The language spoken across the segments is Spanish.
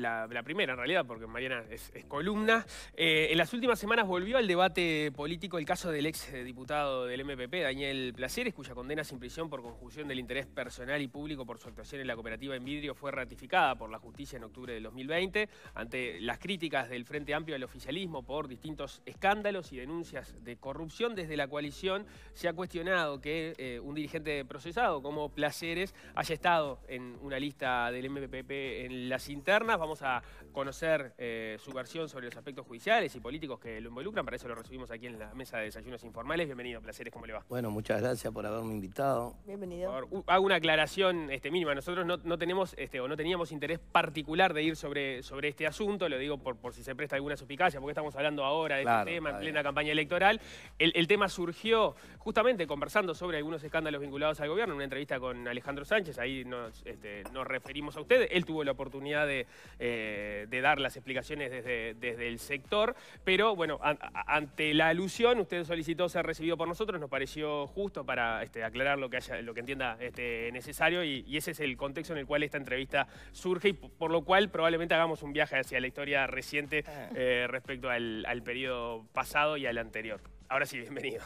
la, primera en realidad, porque Mariana es, columna. Eh, en las últimas semanas volvió al debate político el caso del ex diputado del MPP, Daniel Placeres, cuya condena sin prisión por conjunción del interés personal y público por su actuación en la cooperativa en vidrio fue ratificada por la justicia en octubre del 2020. Ante las críticas del Frente Amplio al oficialismo por distintos escándalos y denuncias de corrupción desde la coalición, se ha cuestionado que eh, un dirigente procesado como Placeres haya estado en una lista del MPP en las internas. Vamos a conocer eh, su versión sobre los aspectos judiciales y políticos que lo involucran. Para eso lo recibimos aquí en la mesa de desayunos informales. Bienvenido, Placeres, ¿cómo le va? Bueno, muchas gracias por haberme invitado. Bienvenido. hago una aclaración este, mínima. Nosotros no, tenemos este, o no teníamos interés particular de ir sobre, sobre este asunto. Lo digo por, por si se presta alguna suspicacia, porque estamos hablando ahora de este tema en plena campaña electoral. El, tema surgió justamente conversando sobre algunos escándalos vinculados al gobierno en una entrevista con Alejandro Sánchez. Ahí nos, este, nos referimos a ustedes. Él tuvo la oportunidad de, eh, dar las explicaciones desde, desde el sector, pero bueno, ante la alusión, usted solicitó ser recibido por nosotros, nos pareció justo para este, aclarar lo que, haya, lo que entienda este, necesario y, ese es el contexto en el cual esta entrevista surge y por lo cual probablemente hagamos un viaje hacia la historia reciente ah. eh, respecto al, al periodo pasado y al anterior. Ahora sí, bienvenido.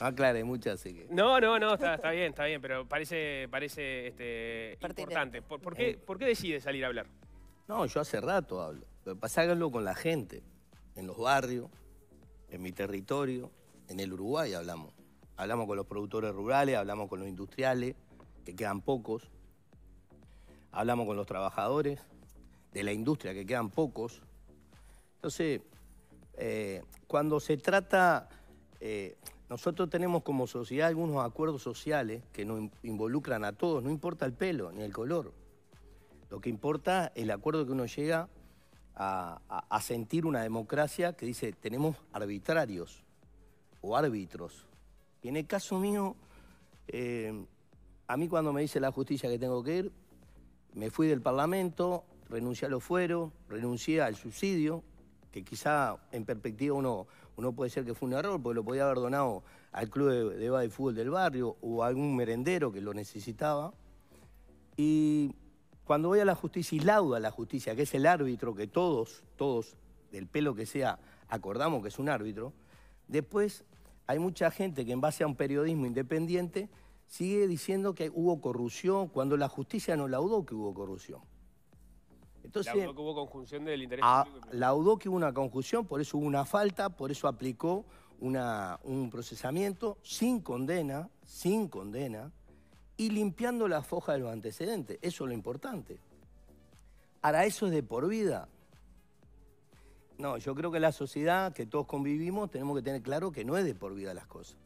aclare mucho, así que... No, no, no, está, bien, está bien, pero parece, parece este, importante. ¿Por, qué, ¿Por qué decide salir a hablar? No, yo hace rato hablo. Pero pasa con la gente, en los barrios, en mi territorio, en el Uruguay hablamos. Hablamos con los productores rurales, hablamos con los industriales, que quedan pocos. Hablamos con los trabajadores de la industria, que quedan pocos. Entonces, eh, cuando se trata, eh, nosotros tenemos como sociedad algunos acuerdos sociales que nos involucran a todos, no importa el pelo ni el color. Lo que importa es el acuerdo que uno llega a, sentir una democracia que dice tenemos arbitrarios o árbitros. Y en el caso mío, eh, a mí cuando me dice la justicia que tengo que ir, me fui del Parlamento, renuncié a los fueros, renuncié al subsidio, que quizá en perspectiva uno, puede ser que fue un error, porque lo podía haber donado al club de, de, de fútbol del barrio o a algún merendero que lo necesitaba. Y cuando voy a la justicia y lauda a la justicia, que es el árbitro que todos, todos, del pelo que sea, acordamos que es un árbitro, después hay mucha gente que en base a un periodismo independiente sigue diciendo que hubo corrupción cuando la justicia no laudó que hubo corrupción. Entonces, laudó que hubo conjunción del interés a, Laudó que hubo una conjunción, por eso hubo una falta, por eso aplicó un procesamiento sin condena, sin condena, y limpiando la foja de los antecedentes. Eso es lo importante. Ahora, ¿eso es de por vida? No, yo creo que la sociedad que todos convivimos tenemos que tener claro que no es de por vida las cosas.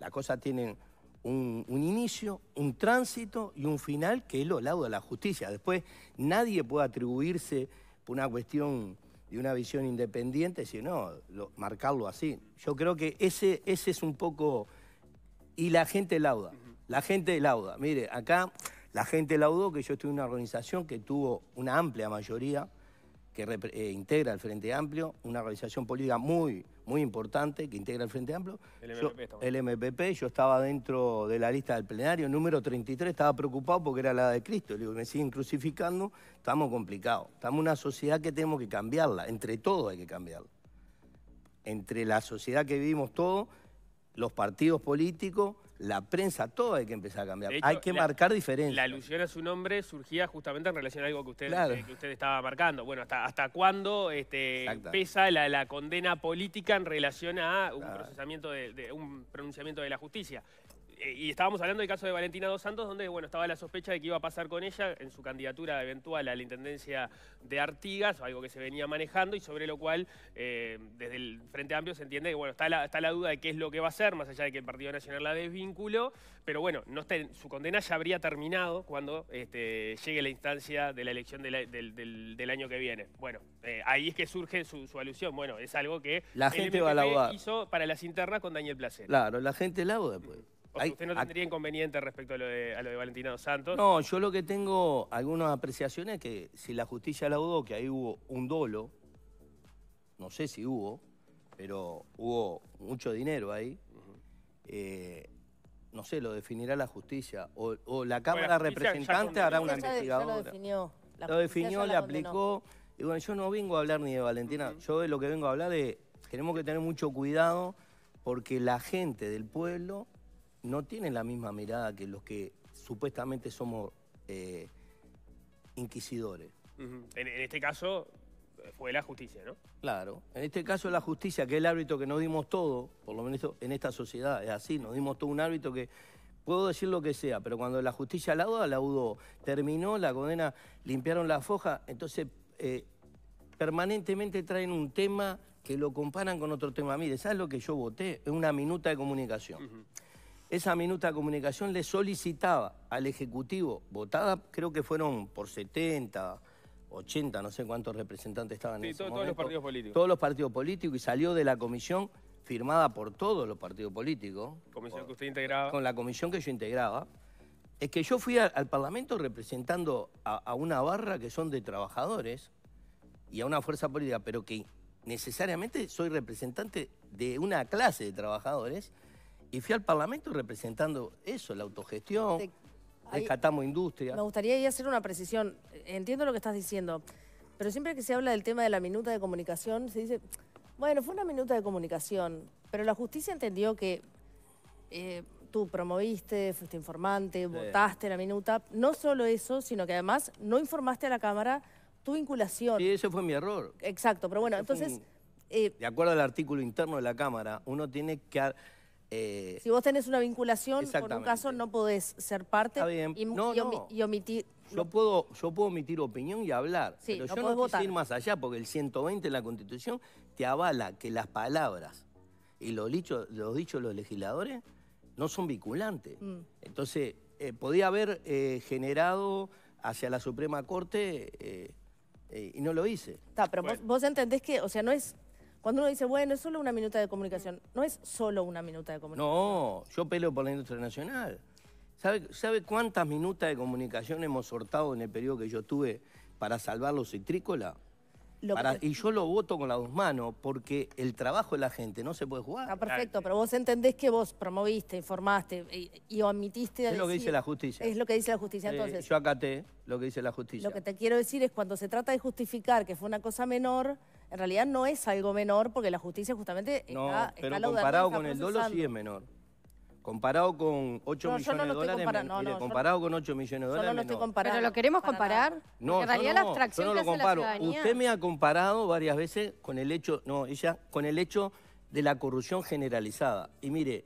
Las cosas tienen un, inicio, un tránsito y un final que es lo lado de la justicia. Después nadie puede atribuirse por una cuestión de una visión independiente, sino marcarlo así. Yo creo que ese, ese es un poco... Y la gente lauda. La gente lauda. Mire, acá la gente laudó que yo estoy en una organización que tuvo una amplia mayoría que eh, integra el Frente Amplio, una organización política muy, muy importante que integra el Frente Amplio. El MPP. el MPP, yo estaba dentro de la lista del plenario, número 33, estaba preocupado porque era la de Cristo. Le digo, me siguen crucificando, estamos complicados. Estamos en una sociedad que tenemos que cambiarla, entre todos hay que cambiarla. Entre la sociedad que vivimos todos, los partidos políticos, la prensa, todo hay que empezar a cambiar. hay que marcar diferencias. La alusión a su nombre surgía justamente en relación a algo que usted, eh, que usted estaba marcando. Bueno, ¿hasta, hasta cuándo este, pesa la, condena política en relación a un procesamiento de, un pronunciamiento de la justicia? Y estábamos hablando del caso de Valentina Dos Santos, donde bueno, estaba la sospecha de que iba a pasar con ella en su candidatura eventual a la Intendencia de Artigas, algo que se venía manejando y sobre lo cual eh, desde el Frente Amplio se entiende que bueno, está la, está la duda de qué es lo que va a hacer, más allá de que el Partido Nacional la desvinculó, pero bueno, no su condena ya habría terminado cuando este, llegue la instancia de la elección del, año que viene. Bueno, eh, ahí es que surge su, alusión. Bueno, es algo que la gente va a hizo para las internas con Daniel Placer. Claro, la gente lauda ¿Usted no tendría inconveniente respecto a lo, de, a lo de Valentina Dos Santos? No, yo lo que tengo algunas apreciaciones que si la justicia laudó que ahí hubo un dolo, no sé si hubo, pero hubo mucho dinero ahí, eh, no sé, lo definirá la justicia. O, la Cámara Representante hará una investigadora. lo definió. lo definió, le aplicó. Y bueno, yo no vengo a hablar ni de Valentina, yo lo que vengo a hablar es, tenemos que tener mucho cuidado porque la gente del pueblo no tiene la misma mirada que los que supuestamente somos eh, inquisidores. en, este caso fue la justicia, ¿no? Claro, en este caso la justicia, que es el árbitro que nos dimos todo, por lo menos en esta sociedad es así, nos dimos todo un árbitro que puedo decir lo que sea, pero cuando la justicia la la laudó, terminó la condena, limpiaron la foja, entonces eh, permanentemente traen un tema que lo comparan con otro tema. Mire, ¿sabes lo que yo voté? Es una minuta de comunicación. Esa minuta de comunicación le solicitaba al Ejecutivo, votada creo que fueron por 70, 80, no sé cuántos representantes estaban en ese todos los partidos políticos. Todos los partidos políticos y salió de la comisión firmada por todos los partidos políticos. Comisión que usted integraba. Con la comisión que yo integraba. Es que yo fui al Parlamento representando a, una barra que son de trabajadores y a una fuerza política, pero que necesariamente soy representante de una clase de trabajadores y fui al Parlamento representando eso, la autogestión, rescatamos industria. Me gustaría ir hacer una precisión. Entiendo lo que estás diciendo, pero siempre que se habla del tema de la minuta de comunicación, se dice, bueno, fue una minuta de comunicación, pero la justicia entendió que eh, tú promoviste, fuiste informante, votaste la minuta. No solo eso, sino que además no informaste a la Cámara tu vinculación. Sí, ese fue mi error. Exacto, pero bueno, entonces... Eh, de acuerdo al artículo interno de la Cámara, uno tiene que... Eh, si vos tenés una vinculación, por un caso no podés ser parte Y, omitir... Yo puedo, yo puedo emitir opinión y hablar, pero yo no puedo ir más allá porque el 120 de la Constitución te avala que las palabras y los dichos, los dichos de los legisladores no son vinculantes. Mm. Entonces, eh, podía haber eh, generado hacia la Suprema Corte eh, y no lo hice. Está, pero vos, entendés que, o sea, no es... Cuando uno dice, bueno, es solo una minuta de comunicación, no es solo una minuta de comunicación. No, yo peleo por la industria nacional. ¿Sabe, ¿Sabe cuántas minutas de comunicación hemos sortado en el periodo que yo tuve para salvar los citrícolas? y yo lo voto con las dos manos porque el trabajo de la gente no se puede jugar. Ah, perfecto, pero vos entendés que vos promoviste, informaste y, omitiste... Es lo que dice la justicia. Es lo que dice la justicia, eh, entonces... yo acaté lo que dice la justicia. Lo que te quiero decir es cuando se trata de justificar que fue una cosa menor, en realidad no es algo menor porque la justicia justamente no, pero comparado con el dolo sí es menor. Comparado con 8 millones de dólares, mire, comparado con 8 millones de dólares, no estoy comparando. ¿Pero lo queremos comparar? No, en realidad la abstracción yo no lo comparo. Usted me ha comparado varias veces con el hecho, no, ella, con el hecho de la corrupción generalizada. Y mire,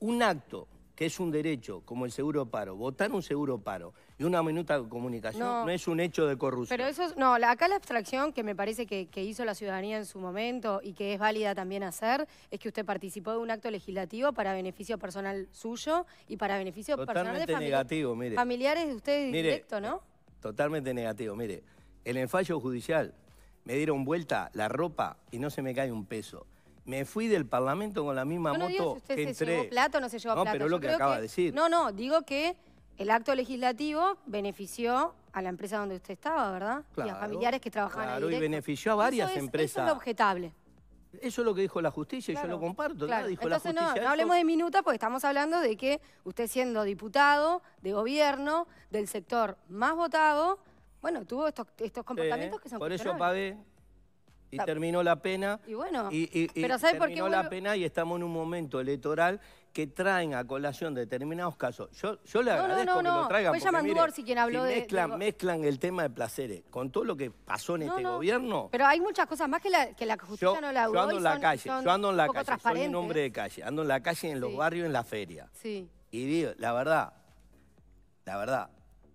un acto que es un derecho, como el seguro paro, votar un seguro paro y una minuta de comunicación no, es un hecho de corrupción. Pero eso, no, acá la abstracción que me parece que, hizo la ciudadanía en su momento y que es válida también hacer, es que usted participó de un acto legislativo para beneficio personal suyo y para beneficio personal de negativo, mire. familiares de usted directo, ¿no? Totalmente negativo, mire. En el fallo judicial me dieron vuelta la ropa y no se me cae un peso me fui del Parlamento con la misma moto no usted que se llevó plato o no se llevó no, plato. pero lo que acaba de decir. No, no, digo que el acto legislativo benefició a la empresa donde usted estaba, ¿verdad? y a familiares que trabajaban claro, y benefició a varias empresas. Eso es lo objetable. Eso es lo que dijo la justicia y yo lo comparto. Dijo Entonces la no, no hablemos de minuta porque estamos hablando de que usted siendo diputado de gobierno del sector más votado, bueno, tuvo estos, estos comportamientos que son Por eso pagué y terminó la pena. Y bueno, y, pero ¿sabe por qué la pena y estamos en un momento electoral que traen a colación determinados casos. Yo, yo le agradezco que lo traigan Fue porque, quien habló de, mezclan, mezclan el tema de placeres con todo lo que pasó en este gobierno. Pero hay muchas cosas más que la, que la justicia no la Yo ando en la calle, yo ando en la calle, soy un hombre de calle, ando en la calle, en los barrios, en la feria. Sí. Y digo, la verdad, la verdad,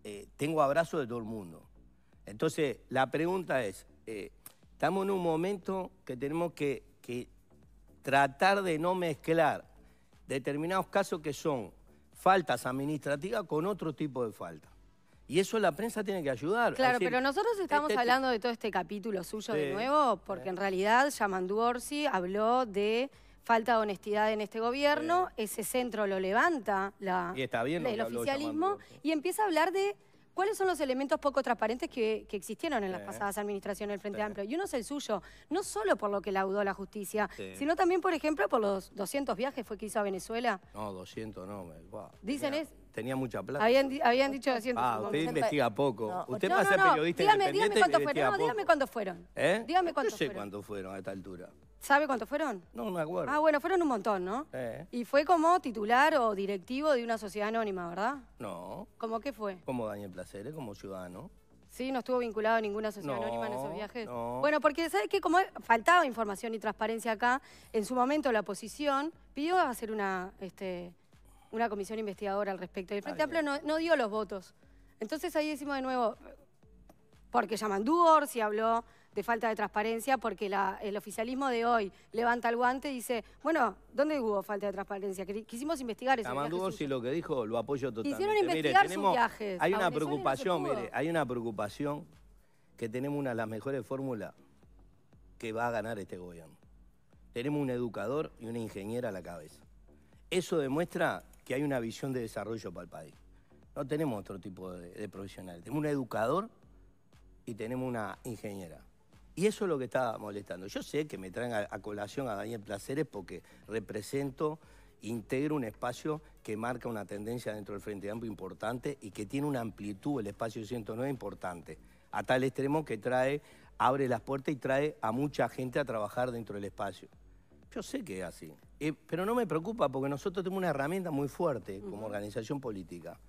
eh, tengo abrazo de todo el mundo. Entonces, la pregunta es, eh, Estamos en un momento que tenemos que, tratar de no mezclar determinados casos que son faltas administrativas con otro tipo de falta. Y eso la prensa tiene que ayudar. Claro, pero nosotros estamos este hablando de todo este capítulo suyo de nuevo, porque en realidad Yamandu Orsi habló de falta de honestidad en este gobierno, ese centro lo levanta la, y está bien el oficialismo y empieza a hablar de ¿Cuáles son los elementos poco transparentes que, existieron en las pasadas administraciones del Frente Amplio? Y uno es el suyo, no solo por lo que laudó la justicia, sino también, por ejemplo, por los 200 viajes fue que hizo a Venezuela. No, 200 no. Dicen es... tenía mucha plata. Habían, habían dicho así Ah, usted investiga poco. usted no, para ser periodista dígame, independiente dígame cuántos investiga fueron. No, dígame cuántos fueron. ¿Eh? Dígame cuántos Yo sé fueron. cuántos fueron a esta altura. ¿Sabe cuántos fueron? No, no me acuerdo. Ah, bueno, fueron un montón, ¿no? Eh. Y fue como titular o directivo de una sociedad anónima, ¿verdad? No, ¿Cómo qué fue? como Daniel Placeres, como ciudadano. Sí, no estuvo vinculado a ninguna sociedad No, anónima en esos viajes. no. Bueno, porque ¿sabes qué? Como faltaba información y transparencia acá, en su momento la oposición pidió hacer una, este, una comisión investigadora al respecto. Y el Frente Amplio no, no dio los votos. Entonces ahí decimos de nuevo, porque Yamandú Orsi habló de falta de transparencia, porque la- el oficialismo de hoy levanta el guante y dice, bueno, ¿dónde hubo falta de transparencia? Quisimos investigar ese Amandú viaje Orsi suyo. lo que dijo lo apoyo totalmente. Quisieron Mire, investigar sus viajes Hay una Venezuela no preocupación, mire, hay una preocupación que tenemos una de las mejores fórmulas que va a ganar este gobierno. Tenemos un educador y una ingeniera a la cabeza. Eso demuestra que hay una visión de desarrollo para el país. No tenemos otro tipo de, de profesionales. Tenemos un educador y tenemos una ingeniera. Y eso es lo que está molestando. Yo sé que me traen a, a colación a Daniel Placeres porque represento, integro un espacio que marca una tendencia dentro del Frente Amplio importante y que tiene una amplitud, el espacio 109, importante. A tal extremo que trae, abre las puertas y trae a mucha gente a trabajar dentro del espacio. Yo sé que es así. Eh, pero no me preocupa porque nosotros tenemos una herramienta muy fuerte como organización política,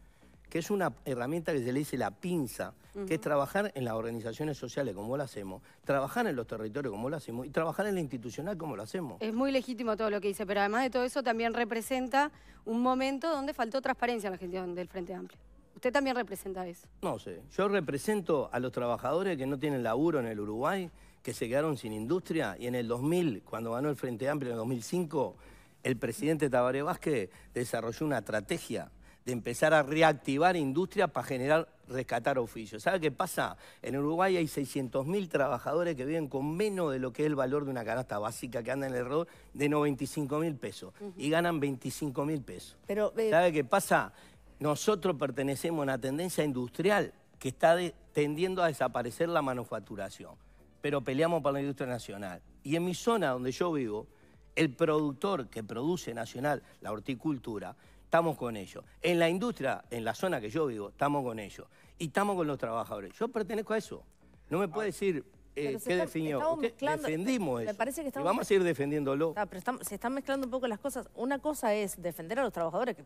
que es una herramienta que se le dice la pinza, que es trabajar en las organizaciones sociales como lo hacemos, trabajar en los territorios como lo hacemos y trabajar en la institucional como lo hacemos. Es muy legítimo todo lo que dice, pero además de todo eso también representa un momento donde faltó transparencia en la gestión del Frente Amplio. Usted también representa eso. No sé, yo represento a los trabajadores que no tienen laburo en el Uruguay, que se quedaron sin industria y en el 2000, cuando ganó el Frente Amplio en el 2005, el presidente Tabaré Vázquez desarrolló una estrategia de empezar a reactivar industria para generar, rescatar oficios. ¿Sabe qué pasa? En Uruguay hay 600.000 trabajadores que viven con menos de lo que es el valor de una canasta básica que anda en el error de 95 mil pesos y ganan 25 mil pesos. Pero, eh, ¿Sabe qué pasa? Nosotros pertenecemos a una tendencia industrial que está de- tendiendo a desaparecer la manufacturación, pero peleamos por la industria nacional. Y en mi zona donde yo vivo, el productor que produce nacional la horticultura, estamos con ellos. En la industria, en la zona que yo vivo, estamos con ellos. Y estamos con los trabajadores. Yo pertenezco a eso. No me puede decir eh, qué definió. defendimos me eso. parece que y estamos vamos a seguir defendiéndolo. Ah, pero se están mezclando un poco las cosas. Una cosa es defender a los trabajadores, que,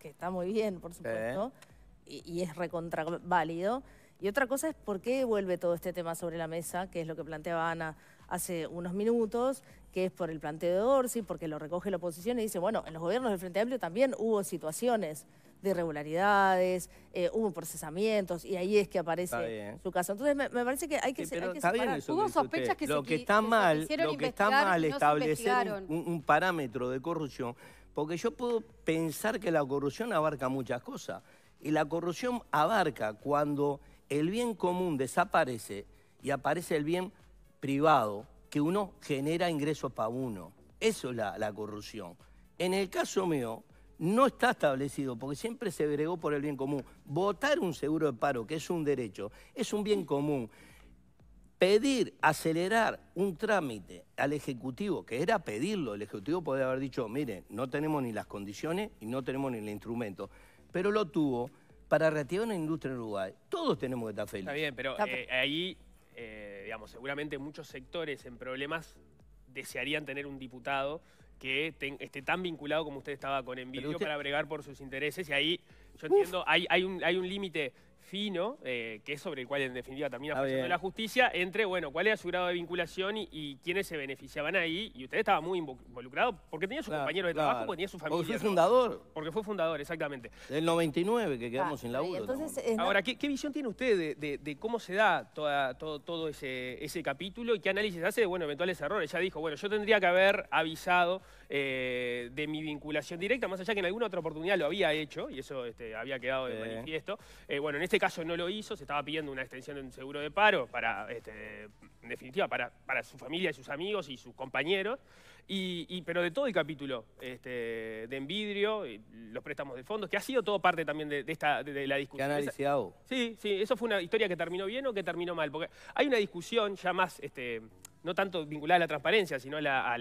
que está muy bien, por supuesto, y, y es recontra válido. Y otra cosa es por qué vuelve todo este tema sobre la mesa, que es lo que planteaba Ana hace unos minutos, que es por el planteo de Orsi, porque lo recoge la oposición y dice, bueno, en los gobiernos del Frente Amplio también hubo situaciones de irregularidades, eh, hubo procesamientos, y ahí es que aparece su caso. Entonces me, me parece que hay que, Sí, se- pero hay que está bien separar. eso Hubo que sospechas que se que está que mal, lo que está mal no establecer un, investigaron. un- un parámetro de corrupción, porque yo puedo pensar que la corrupción abarca muchas cosas y la corrupción abarca cuando el bien común desaparece y aparece el bien privado que uno genera ingresos para uno. Eso es la, la corrupción. En el caso mío, no está establecido, porque siempre se bregó por el bien común. Votar un seguro de paro, que es un derecho, es un bien común. Pedir, acelerar un trámite al Ejecutivo, que era pedirlo, el Ejecutivo podría haber dicho, mire, no tenemos ni las condiciones y no tenemos ni el instrumento, pero lo tuvo para reactivar una industria en Uruguay. Todos tenemos que estar felices. Está bien, pero eh, ahí, eh, digamos, seguramente muchos sectores en problemas desearían tener un diputado que ten- esté tan vinculado como usted estaba con Envidio usted- para bregar por sus intereses. Y ahí, yo entiendo, hay, hay un, hay un límite fino, eh, que es sobre el cual en definitiva termina Está funcionando bien. la justicia, entre, bueno, cuál era su grado de vinculación y, y quiénes se beneficiaban ahí. Y usted estaba muy invo- involucrado porque tenía sus Claro, compañeros de claro. trabajo, porque tenía su Porque familia. fui ¿no? fundador Porque fue fundador, exactamente. del 99, que quedamos Ah, sin laburo. entonces, es na- Ahora, ¿qué, qué visión tiene usted de, de- de cómo se da toda- todo, todo ese, ese capítulo y qué análisis hace de bueno, eventuales errores? Ya dijo, bueno, yo tendría que haber avisado eh, de mi vinculación directa, más allá que en alguna otra oportunidad lo había hecho, y eso este, había quedado de manifiesto. Eh, bueno, en este caso no lo hizo, se estaba pidiendo una extensión de un seguro de paro para, este, en definitiva, para, para su familia, sus amigos y sus compañeros. Y, y- pero de todo el capítulo este, de Envidrio, y los préstamos de fondos, que ha sido todo parte también de, de esta, de, de la ¿Qué discusión. análisis hago? Sí, sí, eso fue una historia que terminó bien o que terminó mal, porque hay una discusión ya más este, no tanto vinculada a la transparencia, sino a la,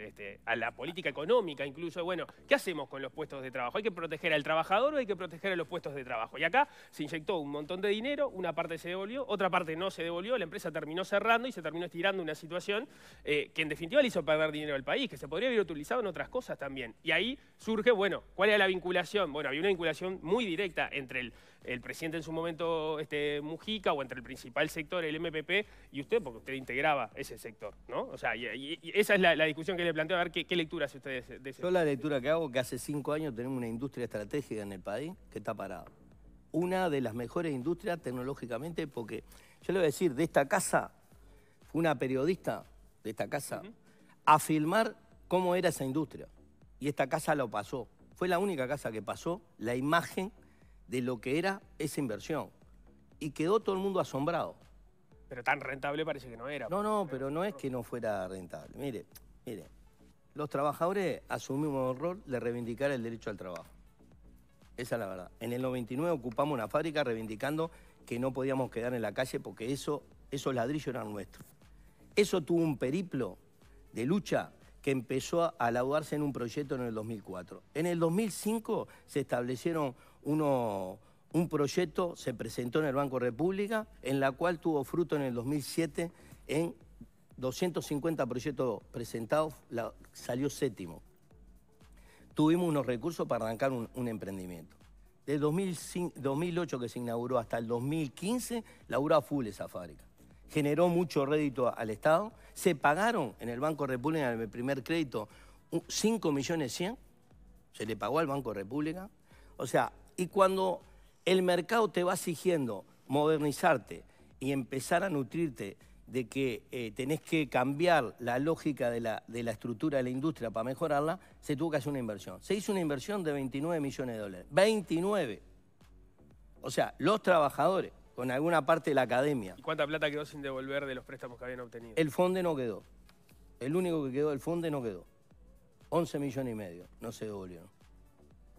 este, a la política económica incluso. Bueno, ¿qué hacemos con los puestos de trabajo? ¿Hay que proteger al trabajador o hay que proteger a los puestos de trabajo? Y acá se inyectó un montón de dinero, una parte se devolvió, otra parte no se devolvió, la empresa terminó cerrando y se terminó estirando una situación eh, que en definitiva le hizo perder dinero al país, que se podría haber utilizado en otras cosas también. Y ahí surge, bueno, ¿cuál era la vinculación? Bueno, había una vinculación muy directa entre el, presidente en su momento este, Mujica o entre el principal sector, el MPP, y usted, porque usted integraba ese sector, ¿no? O sea, y, esa es la, discusión que le planteo, a ver qué, lectura hace usted de, ese Yo la lectura que hago que hace cinco años tenemos una industria estratégica en el país que está parada. Una de las mejores industrias tecnológicamente, porque yo le voy a decir, de esta casa, fue una periodista de esta casa a filmar cómo era esa industria. Y esta casa lo pasó. Fue la única casa que pasó la imagen de lo que era esa inversión. Y quedó todo el mundo asombrado. Pero tan rentable parece que no era. No, no, pero no es que no fuera rentable. Mire, mire, los trabajadores asumimos el rol de reivindicar el derecho al trabajo. Esa es la verdad. En el 99 ocupamos una fábrica reivindicando que no podíamos quedar en la calle porque eso, esos ladrillos eran nuestros. Eso tuvo un periplo de lucha que empezó a laudarse en un proyecto en el 2004. En el 2005 se establecieron unos un proyecto se presentó en el Banco República, en la cual tuvo fruto en el 2007 en 250 proyectos presentados, salió séptimo. Tuvimos unos recursos para arrancar un, emprendimiento. Del 2008 que se inauguró hasta el 2015, laburó a full esa fábrica. Generó mucho rédito al Estado. Se pagaron en el Banco República, en el primer crédito, 5 millones 100. Se le pagó al Banco República. O sea, y cuando el mercado te va exigiendo modernizarte y empezar a nutrirte de que eh, tenés que cambiar la lógica de la, de la estructura de la industria para mejorarla, se tuvo que hacer una inversión. Se hizo una inversión de 29 millones de dólares. 29. O sea, los trabajadores, con alguna parte de la academia. ¿Y cuánta plata quedó sin devolver de los préstamos que habían obtenido? El fonde no quedó. El único que quedó del fonde no quedó. 11 millones y medio, no se devolvieron.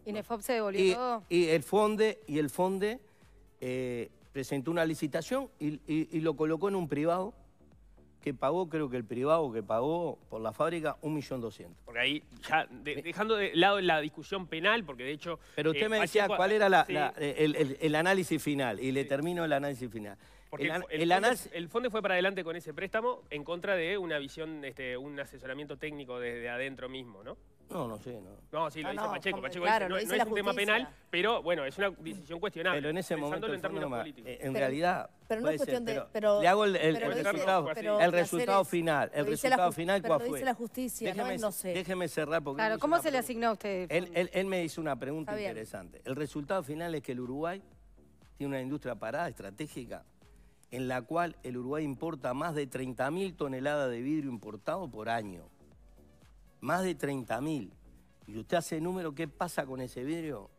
¿Y Nefop se devolvió y, todo? Y el FONDE, y el fonde eh, presentó una licitación y, lo colocó en un privado que pagó, creo que el privado que pagó por la fábrica, 1.200.000. Porque ahí, ya dejando de lado la discusión penal, porque de hecho... Pero usted eh, me decía cuál era el, análisis final, y le termino el análisis final. Porque el, fondo, fue para adelante con ese préstamo en contra de una visión, este, un asesoramiento técnico desde adentro mismo, ¿no? No, no sé, no. No, sí, lo dice Pacheco. Pacheco dice, no, es un tema penal, pero bueno, es una decisión cuestionable. Pero en ese momento en términos políticos. Eh, en realidad, pero no es cuestión de, pero, le hago el, resultado, el resultado final. El resultado final, ¿cuál fue? dice la justicia, déjeme, no, sé. Déjeme cerrar porque... Claro, ¿cómo se le asignó a usted? Él, él, me hizo una pregunta interesante. El resultado final es que el Uruguay tiene una industria parada, estratégica, en la cual el Uruguay importa más de 30.000 toneladas de vidrio importado por año. Más de 30.000. Y usted hace número, ¿qué pasa con ese vidrio?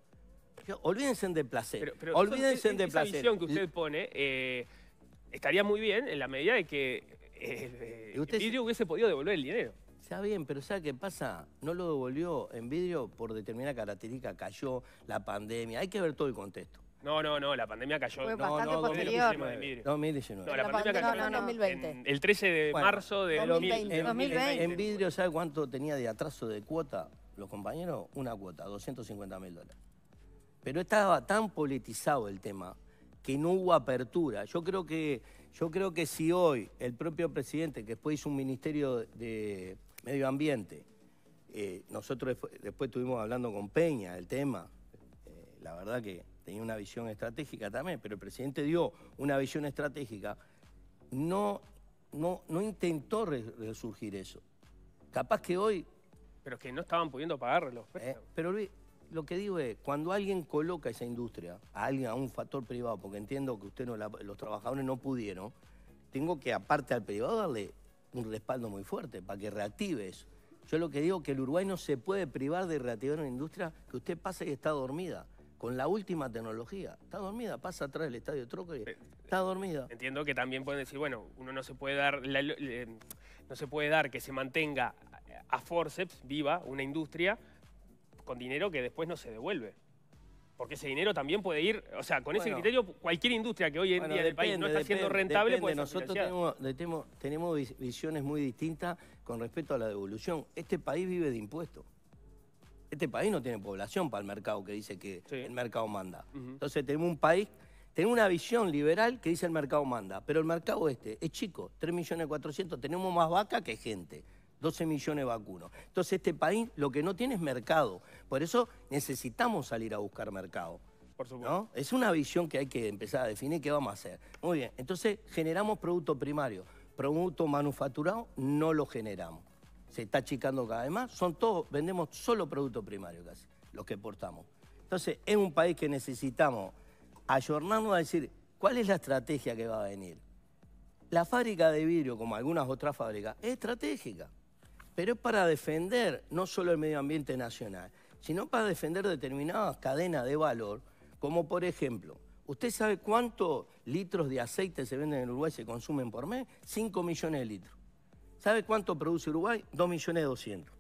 Olvídense de placer. Olvídense de placer. Esa visión que usted pone eh, estaría muy bien en la medida de que eh, el vidrio hubiese podido devolver el dinero. Está bien, pero ¿sabe qué pasa? No lo devolvió en vidrio por determinada característica, cayó la pandemia. Hay que ver todo el contexto. No, no, no, la pandemia cayó. Fue no, bastante no, posterior. 2019. No, la, pandemia cayó en 2020. el 13 de marzo de 2020. En, 2020. En, vidrio, ¿sabe cuánto tenía de atraso de cuota los compañeros? Una cuota, 250 mil dólares. Pero estaba tan politizado el tema que no hubo apertura. Yo creo que, yo creo que si hoy el propio presidente, que después hizo un ministerio de Medio Ambiente, eh, nosotros después, estuvimos hablando con Peña del tema, eh, la verdad que tenía una visión estratégica también, pero el presidente dio una visión estratégica, no, no, no intentó resurgir eso. Capaz que hoy... Pero es que no estaban pudiendo pagarlos. Eh, pero lo que digo es, cuando alguien coloca esa industria, a alguien, a un factor privado, porque entiendo que usted no los trabajadores no pudieron, tengo que aparte al privado darle un respaldo muy fuerte para que reactive eso. Yo lo que digo es que el Uruguay no se puede privar de reactivar una industria que usted pasa y está dormida con la última tecnología. Está dormida, pasa atrás del estadio Troco y eh, está dormida. Entiendo que también pueden decir, bueno, uno no se puede dar, no se puede dar que se mantenga a forceps viva una industria con dinero que después no se devuelve. porque ese dinero también puede ir, o sea, con ese criterio, cualquier industria que hoy en día en el país no está siendo rentable puede Nosotros tenemos, tenemos, tenemos, visiones muy distintas con respecto a la devolución. Este país vive de impuestos. Este país no tiene población para el mercado que dice que el mercado manda. Entonces tenemos un país, tenemos una visión liberal que dice el mercado manda, pero el mercado este es chico, 3 millones 400, tenemos más vaca que gente. 12 millones vacunos. Entonces este país lo que no tiene es mercado. Por eso necesitamos salir a buscar mercado. Por supuesto. Es una visión que hay que empezar a definir qué vamos a hacer. Muy bien, entonces generamos producto primario. Producto manufacturado no lo generamos. Se está achicando cada vez más. Son todos, vendemos solo producto primario casi, los que exportamos. Entonces es un país que necesitamos ayornarnos a decir cuál es la estrategia que va a venir. La fábrica de vidrio, como algunas otras fábricas, es estratégica pero es para defender no solo el medio ambiente nacional, sino para defender determinadas cadenas de valor, como por ejemplo, ¿usted sabe cuántos litros de aceite se venden en Uruguay y se consumen por mes? 5 millones de litros. ¿Sabe cuánto produce Uruguay? 2 millones 200.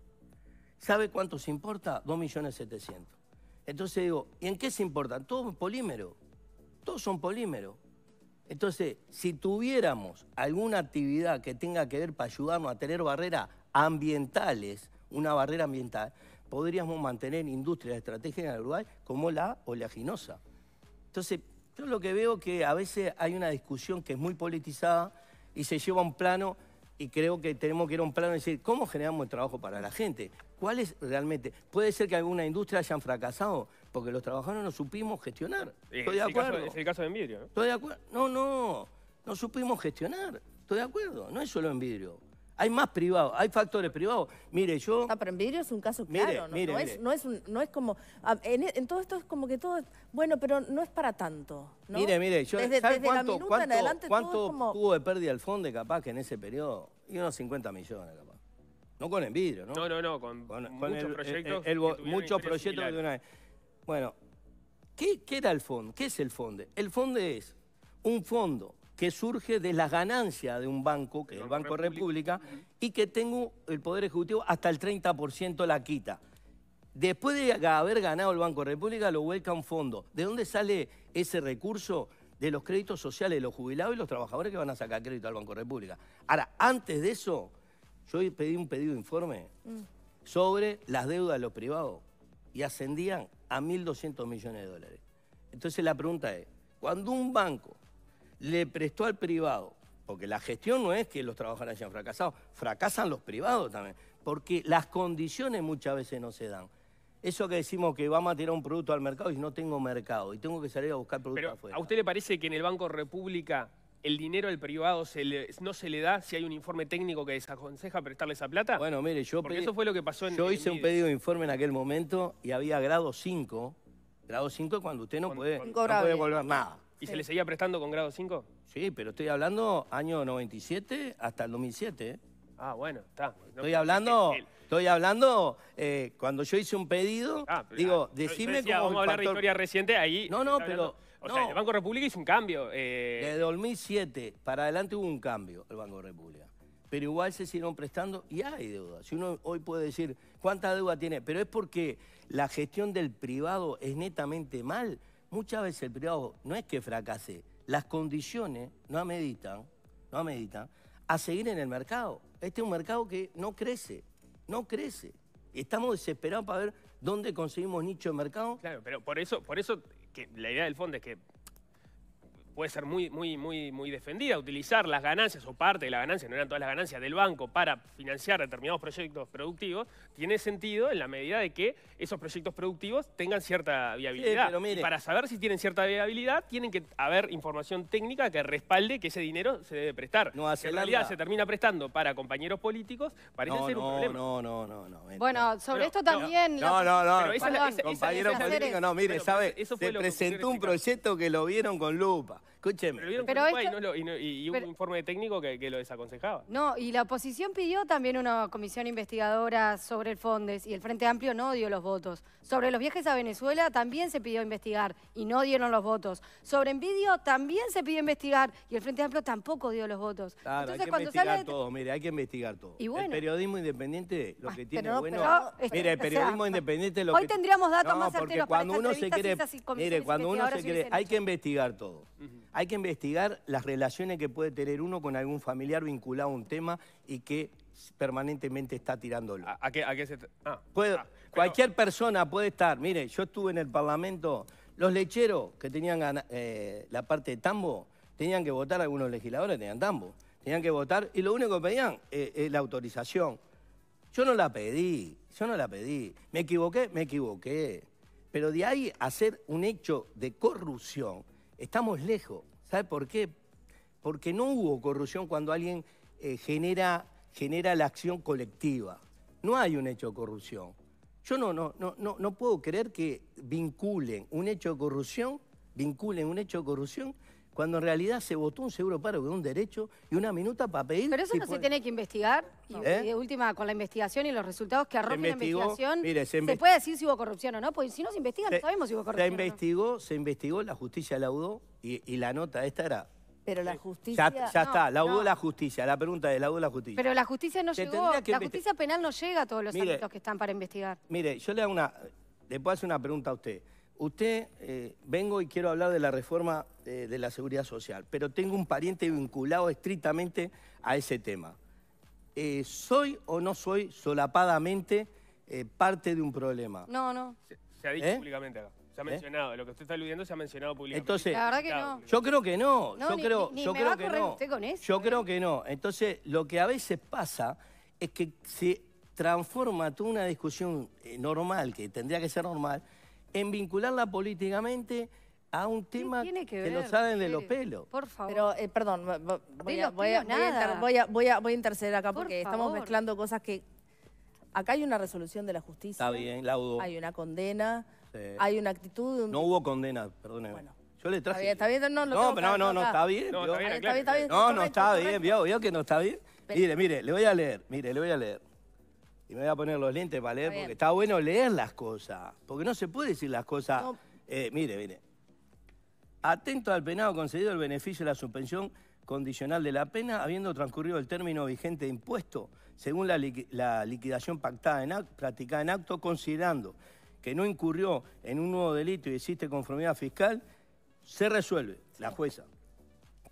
¿Sabe cuánto se importa? 2 millones 700. Entonces digo, ¿y en qué se importan? Todos polímeros. Todos son polímeros. Entonces, si tuviéramos alguna actividad que tenga que ver para ayudarnos a tener barrera ambientales, una barrera ambiental, podríamos mantener industrias estratégicas en Uruguay como la oleaginosa. Entonces, yo lo que veo que a veces hay una discusión que es muy politizada y se lleva a un plano y creo que tenemos que ir a un plano y decir, ¿cómo generamos el trabajo para la gente? ¿Cuál es realmente? Puede ser que alguna industria hayan fracasado porque los trabajadores no supimos gestionar. Estoy de acuerdo. es el caso de Envidrio. ¿no? Estoy de acuerdo. No, no, no supimos gestionar. Estoy de acuerdo. No es solo en vidrio. Hay más privados, hay factores privados. Mire, yo... Ah, pero en vidrio es un caso claro, ¿no? es, no, es no es como... En, todo esto es como que todo... Bueno, pero no es para tanto, ¿no? Mire, mire, yo... Desde, ¿sabe cuánto, cuánto, en adelante cuánto tuvo de pérdida el fondo capaz que en ese periodo? Y unos 50 millones capaz. No con vidrio, ¿no? No, no, no, con, muchos proyectos. muchos proyectos de una vez. Bueno, ¿qué, ¿qué era el fondo? ¿Qué es el fondo? El fondo es un fondo que surge de las ganancias de un banco, que es el Banco República, y que tengo el Poder Ejecutivo hasta el 30% la quita. Después de haber ganado el Banco República, lo vuelca a un fondo. ¿De dónde sale ese recurso? De los créditos sociales de los jubilados y los trabajadores que van a sacar crédito al Banco República. Ahora, antes de eso, yo pedí un pedido de informe mm. sobre las deudas de los privados y ascendían a 1.200 millones de dólares. Entonces la pregunta es, cuando un banco le prestó al privado, porque la gestión no es que los trabajadores hayan fracasado, fracasan los privados también, porque las condiciones muchas veces no se dan. Eso que decimos que vamos a tirar un producto al mercado y no tengo mercado y tengo que salir a buscar productos afuera. ¿A usted le parece que en el Banco República el dinero al privado no se le da si hay un informe técnico que desaconseja prestarle esa plata? Bueno, mire, yo... Porque eso fue lo que pasó en Yo hice un pedido de informe en aquel momento y había grado 5. Grado 5 es cuando usted no, puede, no puede volver nada. ¿Y se le seguía prestando con grado 5? Sí, pero estoy hablando año 97 hasta el 2007. ¿eh? Ah, bueno, está. estoy hablando, estoy hablando eh, cuando yo hice un pedido, ah, digo, ah, decime cómo... Vamos a hablar de historia reciente, ahí... No, no, pero... O sea, el Banco República hizo un cambio. Eh... Desde 2007 para adelante hubo un cambio el Banco República. Pero igual se siguieron prestando y hay deuda. Si uno hoy puede decir cuánta deuda tiene, pero es porque la gestión del privado es netamente mal muchas veces el privado no es que fracase, las condiciones no ameritan, no ameritan a seguir en el mercado. Este es un mercado que no crece, no crece. Estamos desesperados para ver dónde conseguimos nicho de mercado. Claro, pero por eso, por eso la idea del fondo es que puede ser muy, muy, muy, muy defendida, utilizar las ganancias o parte de las ganancias, no eran todas las ganancias del banco para financiar determinados proyectos productivos, tiene sentido en la medida de que esos proyectos productivos tengan cierta viabilidad. y para saber si tienen cierta viabilidad, tienen que haber información técnica que respalde que ese dinero se debe prestar. si en realidad se termina prestando para compañeros políticos, parece ser un problema. No, no, no, no. Bueno, sobre esto también... No, no, no. Compañeros políticos, no, mire, ¿sabe? Se presentó un proyecto que lo vieron con lupa Escúcheme. Pero, y, hubo un informe técnico que, lo desaconsejaba. No, y la oposición pidió también una comisión investigadora sobre el Fondes y el Frente Amplio no dio los votos. Sobre los viajes a Venezuela también se pidió investigar y no dieron los votos. Sobre Envidio también se pidió investigar y el Frente Amplio tampoco dio los votos. Claro, hay que investigar todo, mire, hay que investigar todo. el periodismo independiente lo que tiene bueno... mire, el periodismo independiente lo hoy tendríamos datos más certeros cuando uno se quiere, mire, cuando uno se quiere, hay que investigar todo. Hay que investigar las relaciones que puede tener uno con algún familiar vinculado a un tema y que permanentemente está tirándolo. ¿A, qué, se...? Ah, ah Cualquier persona puede estar... Mire, yo estuve en el Parlamento... Los lecheros que tenían eh, la parte de tambo, tenían que votar, algunos legisladores tenían tambo, tenían que votar y lo único que pedían eh, es la autorización. Yo no la pedí, yo no la pedí. ¿Me equivoqué? Me equivoqué. Pero de ahí hacer un hecho de corrupción estamos lejos. ¿Sabe por qué? Porque no hubo corrupción cuando alguien eh, genera, genera la acción colectiva. No hay un hecho de corrupción. Yo no, no, no, no, no puedo creer que vinculen un hecho de corrupción, vinculen un hecho de corrupción cuando en realidad se votó un seguro paro con un derecho y una minuta para pedir... Pero eso no se tiene que investigar, y, de última, con la investigación y los resultados que arroje la investigación, se, puede decir si hubo corrupción o no, porque si no se investiga no sabemos si hubo corrupción se investigó, Se investigó, la justicia laudó y, y la nota esta era pero la justicia... Ya, ya está, laudó la justicia. La pregunta es, laudó la justicia. Pero la justicia no llegó, la justicia penal no llega a todos los ámbitos que están para investigar. Mire, yo le hago una... Le puedo hacer una pregunta a usted. Usted, eh, vengo y quiero hablar de la reforma eh, de la seguridad social, pero tengo un pariente vinculado estrictamente a ese tema. Eh, ¿Soy o no soy solapadamente parte de un problema? No, no. Se, ha dicho públicamente acá. Se ha mencionado, lo que usted está aludiendo se ha mencionado públicamente. Entonces, la verdad que no. Yo creo que no. yo creo, yo creo que no. Con eso, yo creo que no. Entonces, lo que a veces pasa es que se transforma toda una discusión normal, que tendría que ser normal, en vincularla políticamente a un tema que, lo saben de los pelos. Por favor. Pero, eh, perdón, voy a, voy, a, voy, a, interceder acá porque estamos mezclando cosas que... Acá hay una resolución de la justicia. Está bien, la hubo. Hay una condena, hay una actitud... No hubo condena, perdóneme. Bueno. Yo le traje... Está bien, no, no, pero no, no, no, está bien. No, está bien, está bien, No, no está bien, vio, vio que no está bien. Mire, mire, le voy a leer, mire, le voy a leer. Y me voy a poner los lentes para leer, porque está bueno leer las cosas. Porque no se puede decir las cosas. Eh, mire, mire. Atento al penado concedido el beneficio de la suspensión condicional de la pena, habiendo transcurrido el término vigente de impuesto, según la, liquidación pactada en practicada en acto, considerando que no incurrió en un nuevo delito y existe conformidad fiscal, se resuelve la jueza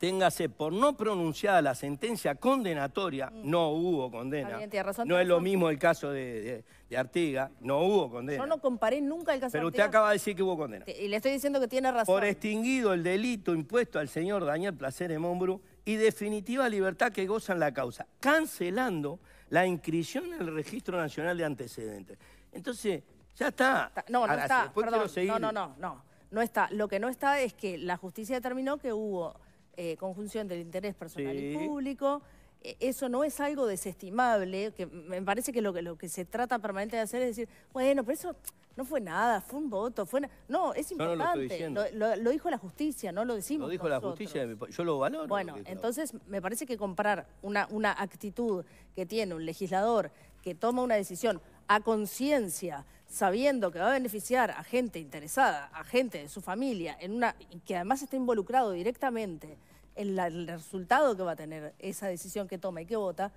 téngase por no pronunciada la sentencia condenatoria, mm. no hubo condena. no es lo mismo el caso de, Artiga, no hubo condena. Yo no comparé nunca el caso Pero de usted acaba de decir que hubo condena. Y le estoy diciendo que tiene razón. Por extinguido el delito impuesto al señor Daniel Placer Mombru y definitiva libertad que goza en la causa, cancelando la inscripción en el Registro Nacional de Antecedentes. Entonces, ya está. No, no está. Perdón, no, no, no, no. No está. Lo que no está es que la justicia determinó que hubo eh, conjunción del interés personal y público. E, eso no es algo desestimable, que me parece que lo, que lo que se trata permanente de hacer es decir, bueno, pero eso no fue nada, fue un voto, fue... No, es importante, lo, dijo la justicia, no lo decimos Lo dijo la justicia, yo lo valoro. Bueno, entonces me parece que comprar una, una actitud que tiene un legislador que toma una decisión a conciencia, sabiendo que va a beneficiar a gente interesada, a gente de su familia, en una, y que además está involucrado directamente en el resultado que va a tener esa decisión que toma y que vota,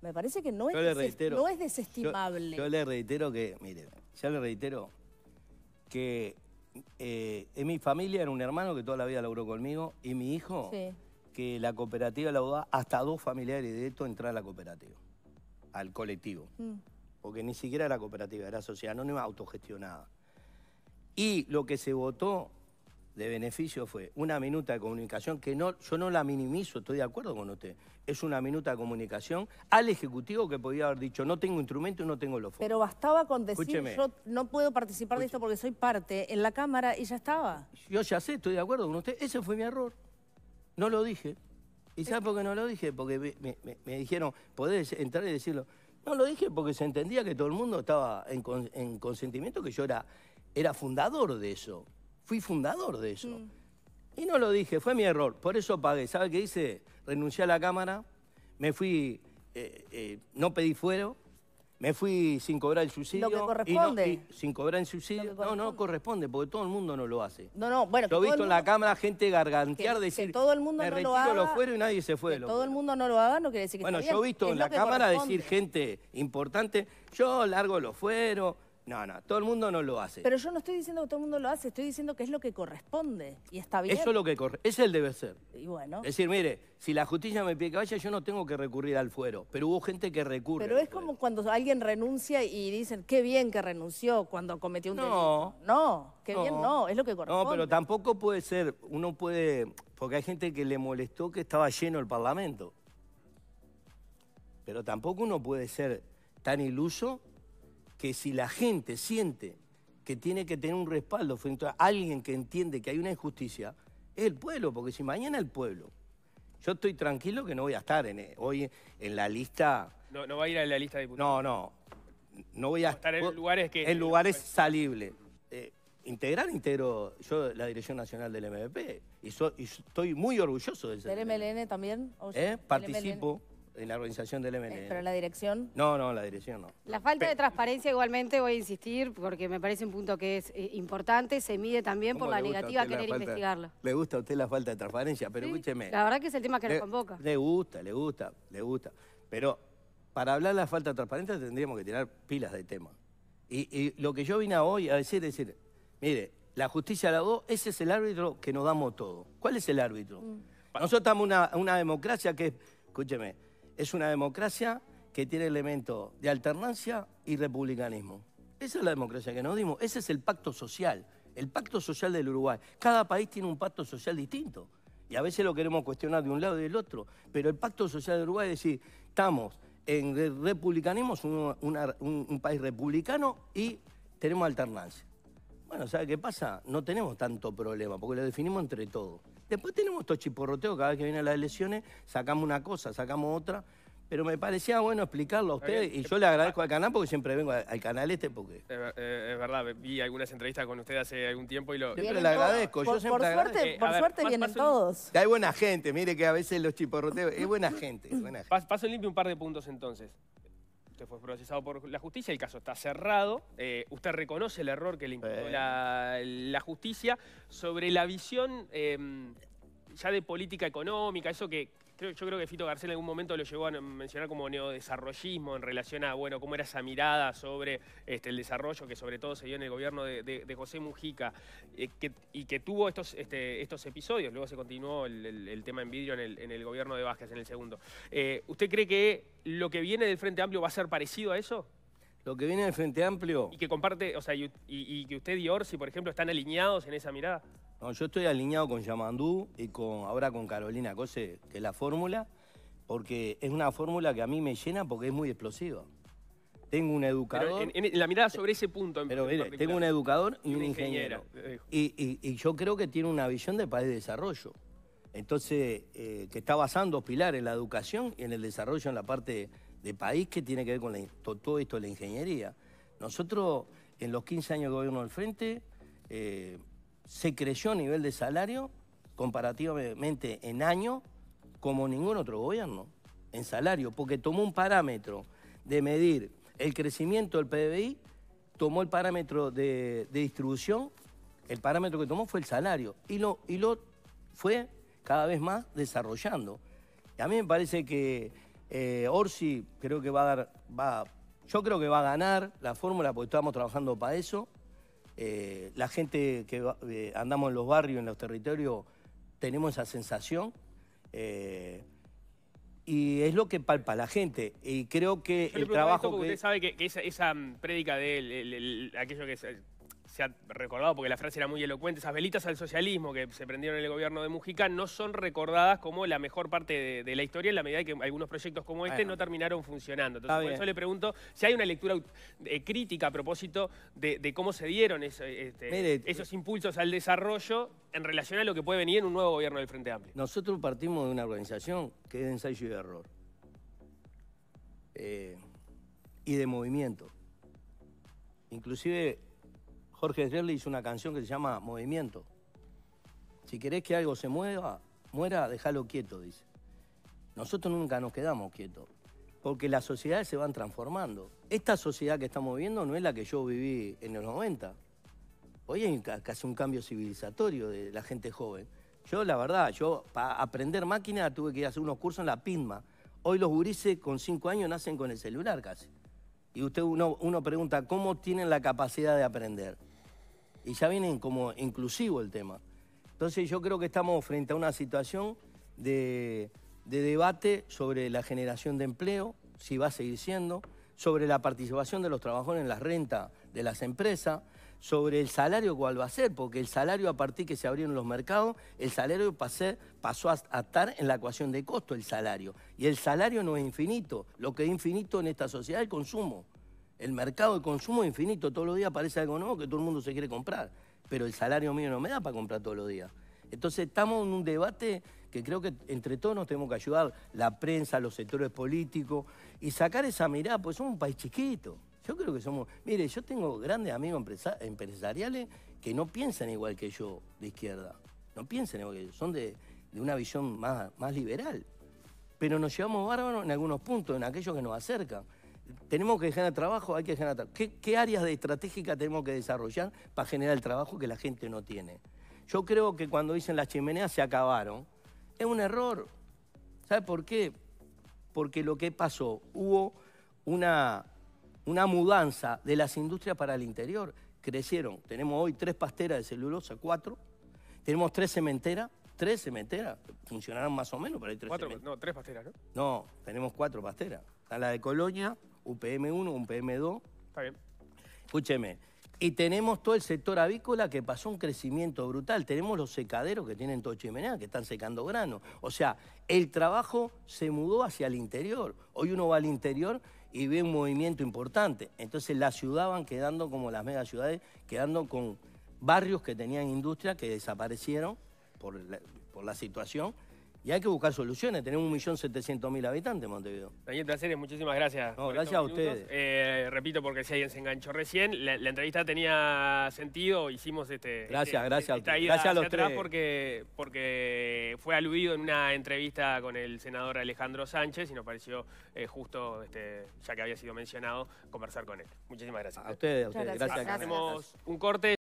me parece que no es, no es desestimable. Yo, le reitero que, mire, ya le reitero que eh, en mi familia era un hermano que toda la vida laburó conmigo y mi hijo, que la cooperativa la hasta dos familiares de esto entrar a la cooperativa, al colectivo. Mm porque ni siquiera era cooperativa, era sociedad anónima autogestionada. Y lo que se votó de beneficio fue una minuta de comunicación que no, yo no la minimizo, estoy de acuerdo con usted. Es una minuta de comunicación al Ejecutivo que podía haber dicho no tengo instrumento y no tengo los fondos. Pero bastaba con decir yo no puedo participar de esto porque soy parte en la Cámara y ya estaba. Yo ya sé, estoy de acuerdo con usted. Ese fue mi error. No lo dije. ¿Y sabe por qué no lo dije? Porque me, me dijeron, podés entrar y decirlo. No lo dije porque se entendía que todo el mundo estaba en, consentimiento, que yo era, era fundador de eso. Fui fundador de eso. Mm. Y no lo dije, fue mi error. Por eso pagué. ¿Sabe qué hice? Renuncié a la Cámara, me fui, eh, eh, no pedí fuero, me fui sin cobrar el subsidio. Lo que corresponde. sin cobrar el subsidio. No, no corresponde, porque todo el mundo no lo hace. No, no, bueno. Yo he visto en la Cámara gente gargantear, decir, que todo el mundo me no retiro lo haga, los fueros y nadie se fue. Que todo el mundo no lo haga no quiere decir que Bueno, yo he visto en lo la Cámara decir gente importante, yo largo los fueros. No, no, todo el mundo no lo hace. Pero yo no estoy diciendo que todo el mundo lo hace, estoy diciendo que es lo que corresponde. Y está bien. Eso es lo que corre, ese es el deber ser. Y bueno. Es decir, mire, si la justicia me pide que vaya, yo no tengo que recurrir al fuero. Pero hubo gente que recurre. Pero es como cuando alguien renuncia y dicen, qué bien que renunció cuando cometió un No. delito. No, qué bien no, es lo que corresponde. No, pero tampoco puede ser, uno puede, porque hay gente que le molestó que estaba lleno el Parlamento. Pero tampoco uno puede ser tan iluso que si la gente siente que tiene que tener un respaldo frente a alguien que entiende que hay una injusticia, es el pueblo, porque si mañana el pueblo, yo estoy tranquilo que no voy a estar en, hoy en la lista, No, no va a ir a la lista de no, diputados. no, no voy a estar en lugares que- en lugares salibles. Eh, integrar, integro yo la Dirección Nacional del MVP y, so- y estoy muy orgulloso de ser. ¿Del MLN también? ¿O ¿Eh? Participo en la organización del MLN? Eh, pero la dirección. No, no, la dirección no. La falta de transparencia igualmente voy a insistir porque me parece un punto que es eh, importante, se mide también por ¿Cómo la negativa a querer falta- investigarlo. Le gusta a usted la falta de transparencia, pero Sí, escúcheme. La verdad que es el tema que nos le, convoca. le gusta, le gusta, le gusta. Pero para hablar de la falta de transparencia tendríamos que tirar pilas de tema. Y, y lo que yo vine a hoy a decir es decir, mire, la justicia la do, ese es el árbitro que nos damos todo. ¿Cuál es el árbitro? Mm. Nosotros estamos en una, una democracia que, escúcheme, es una democracia que tiene elementos de alternancia y republicanismo. Esa es la democracia que nos dimos. Ese es el pacto social, el pacto social del Uruguay. Cada país tiene un pacto social distinto. Y a veces lo queremos cuestionar de un lado y del otro. Pero el pacto social del Uruguay es decir, estamos en republicanismo, es un- un país republicano y tenemos alternancia. Bueno, ¿sabe qué pasa? No tenemos tanto problema, porque lo definimos entre todos. Después tenemos estos chiporroteos, cada vez que vienen las elecciones, sacamos una cosa, sacamos otra. Pero me parecía bueno explicarlo a ustedes, y yo le agradezco al canal porque siempre vengo al canal este, porque eh, es verdad, vi algunas entrevistas con usted hace algún tiempo y lo... Siempre le agradezco, yo siempre por suerte, por suerte vienen todos. Que hay buena gente, mire que a veces los chiporroteos, es buena gente, es buena gente. Paso limpio un par de puntos entonces. Usted fue procesado por la justicia, el caso está cerrado. Eh, usted reconoce el error que le imputó la, la justicia sobre la visión eh, ya de política económica, eso que creo, yo creo que Fito García en algún momento lo llegó a mencionar como neodesarrollismo en relación a, bueno, cómo era esa mirada sobre este, el desarrollo que sobre todo se dio en el gobierno de, de- de José Mujica eh, que- y que tuvo estos, este, estos episodios. Luego se continuó el, el- el tema en vidrio en el, en el gobierno de Vázquez, en el segundo. Eh, ¿Usted cree que lo que viene del Frente Amplio va a ser parecido a eso? Lo que viene del Frente Amplio, Y que comparte, o sea, y, y- y que usted y Orsi, por ejemplo, están alineados en esa mirada. No, yo estoy alineado con Yamandú y con ahora con Carolina Cose, que es la fórmula, porque es una fórmula que a mí me llena porque es muy explosiva. Tengo un Pero educador... en, en la mirada sobre ese punto. en- Pero mire, tengo un educador y Y un ingeniero. Y, y- y yo creo que tiene una visión de país de desarrollo. Entonces, eh, que está basado en dos pilares, en la educación y en el desarrollo en la parte de país que tiene que ver con la todo esto de la ingeniería. Nosotros, en los 15 años de gobierno del Frente, eh, se creció a nivel de salario comparativamente en año como ningún otro gobierno, en salario, porque tomó un parámetro de medir el crecimiento del PBI, tomó el parámetro de, distribución, el parámetro que tomó fue el salario, y lo, y lo fue cada vez más desarrollando. Y a mí me parece que eh, Orsi creo que va a dar, va, yo creo que va a ganar la fórmula porque estamos trabajando para eso. Eh, la gente que eh, andamos en los barrios, en los territorios, tenemos esa sensación. eh, y es lo que palpa la gente. Y creo que Yo el esto trabajo porque que... usted sabe que, que esa, esa, mm, prédica de él, el- el- aquello que se, se ha recordado, porque la frase era muy elocuente, esas velitas al socialismo que se prendieron en el gobierno de Mujica, no son recordadas como la mejor parte de, de la historia en la medida que algunos proyectos como este Bueno. no terminaron funcionando. Entonces, por eso le pregunto si hay una lectura eh, crítica a propósito de, de cómo se dieron eso- este, Mire, esos impulsos al desarrollo en relación a lo que puede venir en un nuevo gobierno del Frente Amplio. Nosotros partimos de una organización que es de ensayo y error. Eh, y de movimiento. Inclusive Jorge Drelli hizo una canción que se llama Movimiento. Si querés que algo se mueva, muera, déjalo quieto, dice. Nosotros nunca nos quedamos quietos, porque las sociedades se van transformando. Esta sociedad que estamos viviendo no es la que yo viví en los 90. Hoy hay casi un cambio civilizatorio de la gente joven. Yo, la verdad, yo para aprender máquina tuve que ir a hacer unos cursos en la PINMA. Hoy los gurises con cinco años nacen con el celular casi. Y usted uno, uno pregunta, ¿cómo tienen la capacidad de aprender? Y ya viene como inclusivo el tema. Entonces yo creo que estamos frente a una situación de, de debate sobre la generación de empleo, si va a seguir siendo, sobre la participación de los trabajadores en la renta de las empresas, sobre el salario cuál va a ser, porque el salario a partir que se abrieron los mercados, el salario pasó a, estar en la ecuación de costo, el salario. Y el salario no es infinito, lo que es infinito en esta sociedad es el consumo. El mercado de consumo infinito, todos los días aparece algo nuevo que todo el mundo se quiere comprar, pero el salario mío no me da para comprar todos los días. Entonces estamos en un debate que creo que entre todos nos tenemos que ayudar, la prensa, los sectores políticos, y sacar esa mirada, pues somos un país chiquito. Yo creo que somos... Mire, yo tengo grandes amigos empresariales que no piensan igual que yo de izquierda. No piensan igual que yo. Son de, una visión más liberal. Pero nos llevamos bárbaros en algunos puntos, en aquellos que nos acercan. Tenemos que generar trabajo, hay que generar trabajo. ¿Qué, ¿Qué áreas de estratégica tenemos que desarrollar para generar el trabajo que la gente no tiene? Yo creo que cuando dicen las chimeneas se acabaron, es un error. ¿Sabe por qué? Porque lo que pasó, hubo una una mudanza de las industrias para el interior. Crecieron. Tenemos hoy tres pasteras de celulosa, cuatro. Tenemos tres cementeras. Tres cementeras. Funcionaron más o menos, pero hay tres cuatro, No, tres pasteras, ¿no? No, tenemos cuatro pasteras. Está la de Colonia, UPM1, UPM2. Está bien. Escúcheme. Y tenemos todo el sector avícola que pasó un crecimiento brutal. Tenemos los secaderos que tienen todo chimenea, que están secando grano. O sea, el trabajo se mudó hacia el interior. Hoy uno va al interior y ve un movimiento importante. Entonces las ciudades van quedando como las megaciudades, quedando con barrios que tenían industria que desaparecieron por por la situación y hay que buscar soluciones. Tenemos 1.700.000 habitantes en Montevideo. Daniel Placeres, muchísimas gracias. No, gracias a ustedes. Eh, repito, porque si alguien se enganchó recién, la, entrevista tenía sentido, hicimos este... Gracias, este, gracias a ustedes. Gracias a los tres. Porque, porque fue aludido en una entrevista con el senador Alejandro Sánchez y nos pareció eh, justo, este, ya que había sido mencionado, conversar con él. Muchísimas gracias. A ustedes, a ustedes. Gracias. Hacemos un corte.